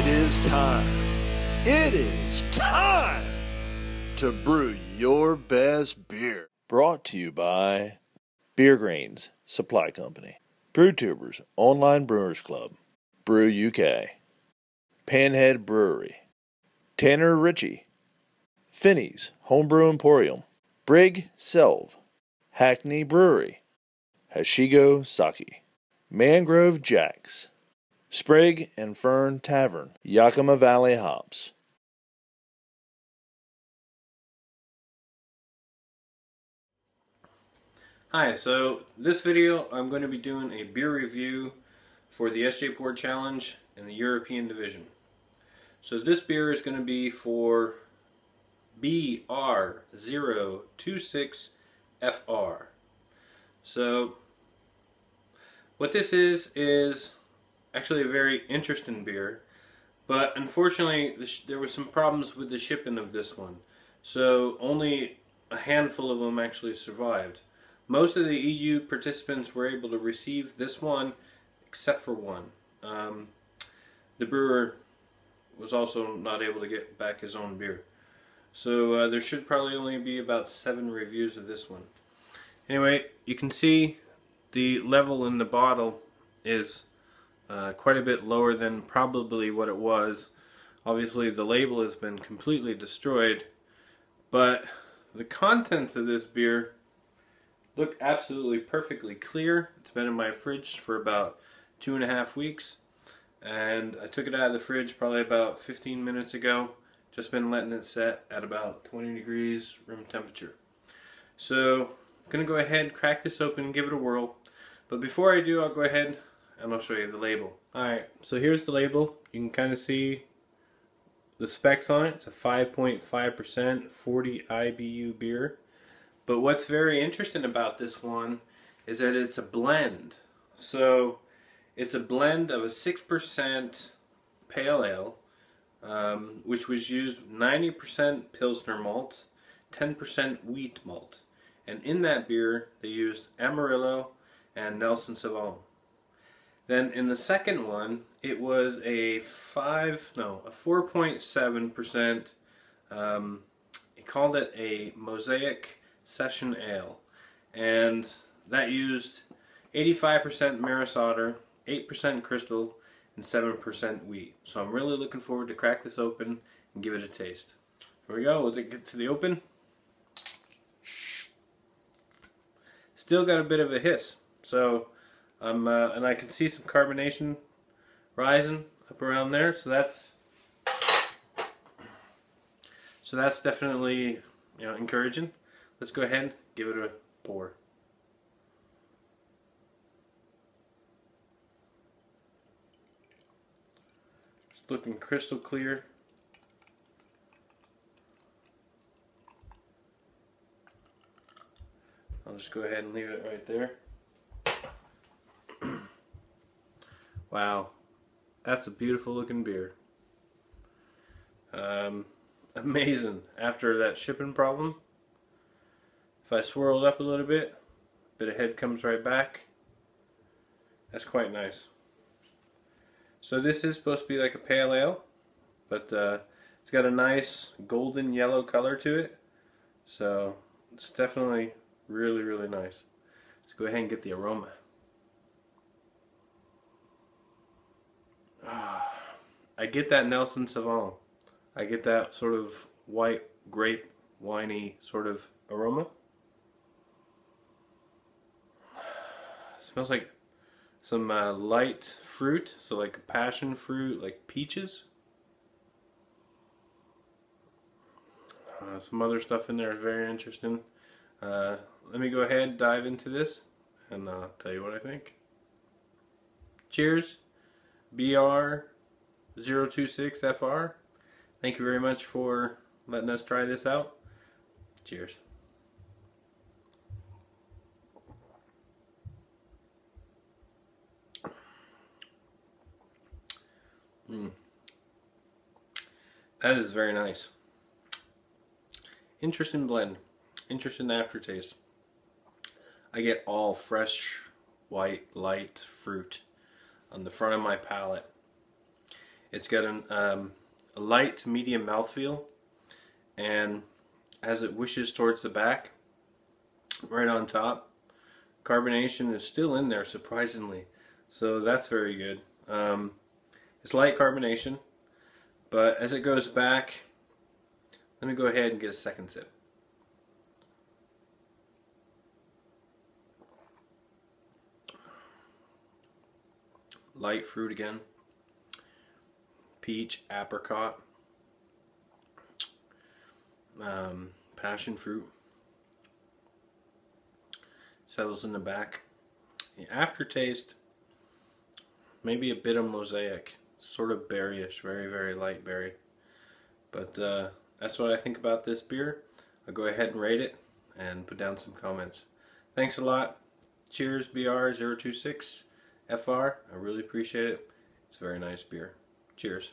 It is time. It is time to brew your best beer. Brought to you by Beer Greens Supply Company, Brewtubers Online Brewers Club, Brew UK, Panhead Brewery, Tanner Ritchie, Finney's Homebrew Emporium, Bryggselv, Hackney Brewery, Hashigo Zake, Mangrove Jacks, Sprig and Fern Tavern, Yakima Valley Hops. Hi, so this video I'm going to be doing a beer review for the SJ Port Challenge in the European Division. So this beer is going to be for BR026FR. So what this is is actually a very interesting beer, but unfortunately there were some problems with the shipping of this one. So only a handful of them actually survived. Most of the EU participants were able to receive this one, except for one. Um, the brewer was also not able to get back his own beer. So uh, there should probably only be about seven reviews of this one. Anyway, you can see the level in the bottle is uh, quite a bit lower than probably what it was. Obviously the label has been completely destroyed, but the contents of this beer look absolutely perfectly clear. It's been in my fridge for about two and a half weeks and I took it out of the fridge probably about 15 minutes ago. Just been letting it set at about 20 degrees room temperature. So I'm going to go ahead, crack this open, and give it a whirl. But before I do, I'll go ahead and I'll show you the label. Alright, so here's the label. You can kind of see the specs on it. It's a 5.5% 40 IBU beer. But what's very interesting about this one is that it's a blend. So it's a blend of a 6% pale ale, um, which was used 90% Pilsner malt, 10% wheat malt. And in that beer, they used Amarillo and Nelson Sauvin. Then in the second one, it was a 5, no, a 4.7%, um, he called it a Mosaic Session Ale. And that used 85% Maris Otter, 8% Crystal, and 7% wheat. So I'm really looking forward to crack this open and give it a taste. Here we go, we'll get to the open. Still got a bit of a hiss. So, um, uh, and I can see some carbonation rising up around there. So that's, so that's definitely, you know, encouraging. Let's go ahead and give it a pour. It's looking crystal clear. I'll just go ahead and leave it right there. Wow, that's a beautiful looking beer. Um, amazing. After that shipping problem, if I swirl it up a little bit, a bit of head comes right back. That's quite nice. So this is supposed to be like a pale ale, but uh, it's got a nice golden yellow color to it. So it's definitely really, really nice. Let's go ahead and get the aroma. I get that Nelson Sauvin. I get that sort of white grape winey sort of aroma. smells like some uh, light fruit, so like passion fruit, like peaches. Uh, some other stuff in there is very interesting. Uh, let me go ahead dive into this and uh, tell you what I think. Cheers, BR026FR. Thank you very much for letting us try this out. Cheers. Mm. That is very nice. Interesting blend. Interesting aftertaste. I get all fresh, white, light fruit on the front of my palate. It's got an, um, a light to medium mouthfeel, and as it wishes towards the back, right on top, carbonation is still in there surprisingly. So that's very good. Um, it's light carbonation, but as it goes back, let me go ahead and get a second sip. Light fruit again. Peach, apricot, um, passion fruit. Settles in the back. The aftertaste, maybe a bit of mosaic. Sort of berryish, very, very light berry. But uh, that's what I think about this beer. I'll go ahead and rate it and put down some comments. Thanks a lot. Cheers, BR026 FR. I really appreciate it. It's a very nice beer. Cheers.